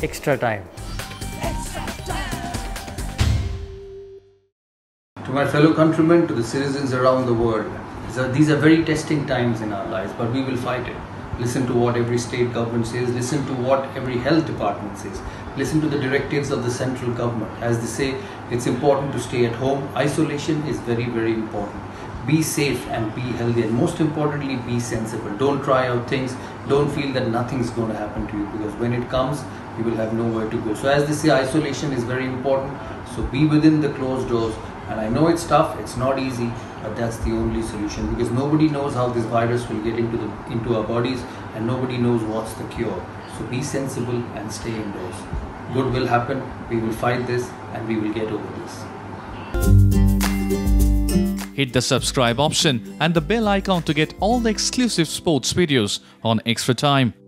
Xtra Time. To my fellow countrymen, to the citizens around the world, these are, very testing times in our lives, but we will fight it. Listen to what every state government says, listen to what every health department says, listen to the directives of the central government. As they say, it's important to stay at home. Isolation is very, very important. Be safe and be healthy, and most importantly, be sensible. Don't try out things, don't feel that nothing's going to happen to you because when it comes, you will have nowhere to go. So, as they say, isolation is very important. So, be within the closed doors and I know it's tough, it's not easy, but that's the only solution because nobody knows how this virus will get into the into our bodies and nobody knows what's the cure. So be sensible and stay indoors. Good will happen, we will fight this and we will get over this. Hit the subscribe option and the bell icon to get all the exclusive sports videos on Xtra Time.